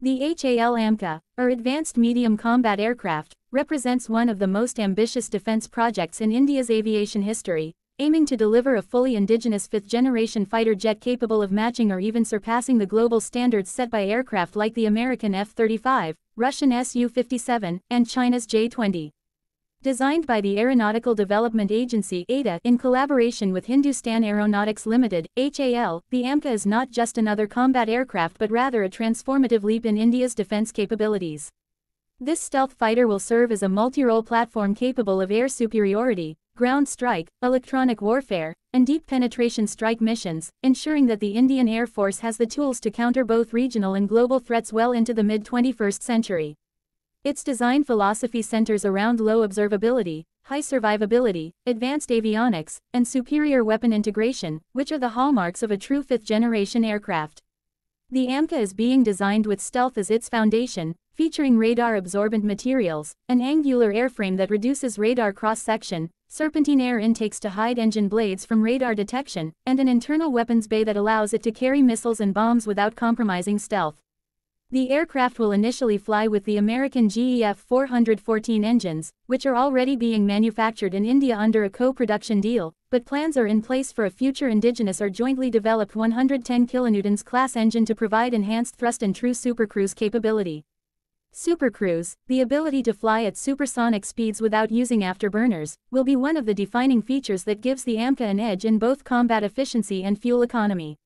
The HAL AMCA, or Advanced Medium Combat Aircraft, represents one of the most ambitious defense projects in India's aviation history, aiming to deliver a fully indigenous fifth-generation fighter jet capable of matching or even surpassing the global standards set by aircraft like the American F-35, Russian Su-57, and China's J-20. Designed by the Aeronautical Development Agency ADA in collaboration with Hindustan Aeronautics Limited, HAL, the AMCA is not just another combat aircraft but rather a transformative leap in India's defense capabilities. This stealth fighter will serve as a multi-role platform capable of air superiority, ground strike, electronic warfare, and deep penetration strike missions, ensuring that the Indian Air Force has the tools to counter both regional and global threats well into the mid-21st century. Its design philosophy centers around low observability, high survivability, advanced avionics, and superior weapon integration, which are the hallmarks of a true fifth-generation aircraft. The AMCA is being designed with stealth as its foundation, featuring radar-absorbent materials, an angular airframe that reduces radar cross-section, serpentine air intakes to hide engine blades from radar detection, and an internal weapons bay that allows it to carry missiles and bombs without compromising stealth. The aircraft will initially fly with the American GE F414 engines, which are already being manufactured in India under a co-production deal, but plans are in place for a future indigenous or jointly developed 110 kilonewtons class engine to provide enhanced thrust and true supercruise capability. Supercruise, the ability to fly at supersonic speeds without using afterburners, will be one of the defining features that gives the AMCA an edge in both combat efficiency and fuel economy.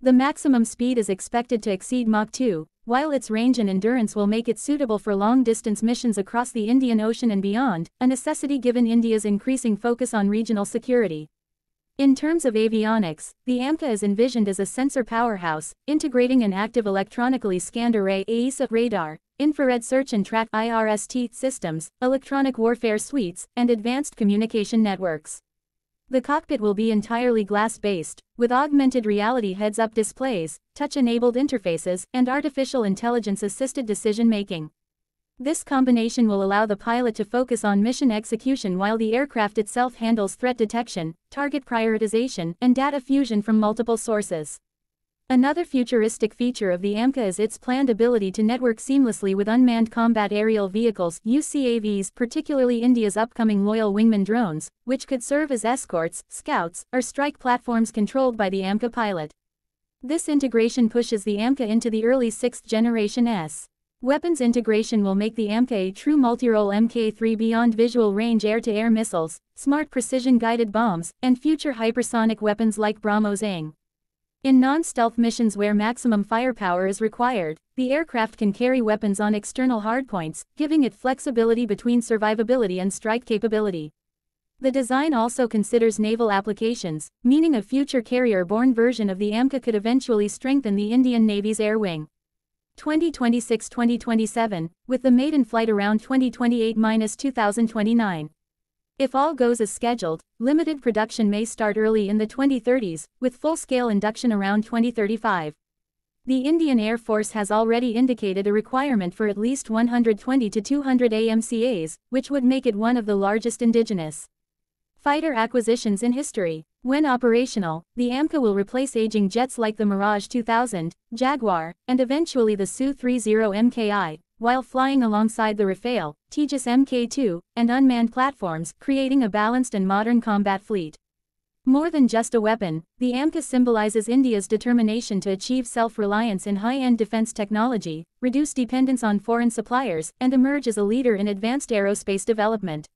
The maximum speed is expected to exceed Mach 2, while its range and endurance will make it suitable for long-distance missions across the Indian Ocean and beyond, a necessity given India's increasing focus on regional security. In terms of avionics, the AMCA is envisioned as a sensor powerhouse, integrating an active electronically scanned array AESA radar, infrared search and track IRST systems, electronic warfare suites, and advanced communication networks. The cockpit will be entirely glass-based, with augmented reality heads-up displays, touch-enabled interfaces, and artificial intelligence-assisted decision-making. This combination will allow the pilot to focus on mission execution while the aircraft itself handles threat detection, target prioritization, and data fusion from multiple sources. Another futuristic feature of the AMCA is its planned ability to network seamlessly with unmanned combat aerial vehicles UCAVs particularly India's upcoming Loyal Wingman drones, which could serve as escorts, scouts, or strike platforms controlled by the AMCA pilot. This integration pushes the AMCA into the early 6th generation S. Weapons integration will make the AMCA a true multi-role Mk3 beyond visual range air-to-air -air missiles, smart precision-guided bombs, and future hypersonic weapons like BrahMos ANG. In non-stealth missions where maximum firepower is required, the aircraft can carry weapons on external hardpoints, giving it flexibility between survivability and strike capability. The design also considers naval applications, meaning a future carrier-borne version of the AMCA could eventually strengthen the Indian Navy's air wing. 2026-2027, with the maiden flight around 2028-2029. If all goes as scheduled, limited production may start early in the 2030s, with full-scale induction around 2035. The Indian Air Force has already indicated a requirement for at least 120 to 200 AMCAs, which would make it one of the largest indigenous fighter acquisitions in history. When operational, the AMCA will replace aging jets like the Mirage 2000, Jaguar, and eventually the Su-30 MKI, while flying alongside the Rafale, Tejas Mk2, and unmanned platforms, creating a balanced and modern combat fleet. More than just a weapon, the AMCA symbolizes India's determination to achieve self-reliance in high-end defense technology, reduce dependence on foreign suppliers, and emerge as a leader in advanced aerospace development.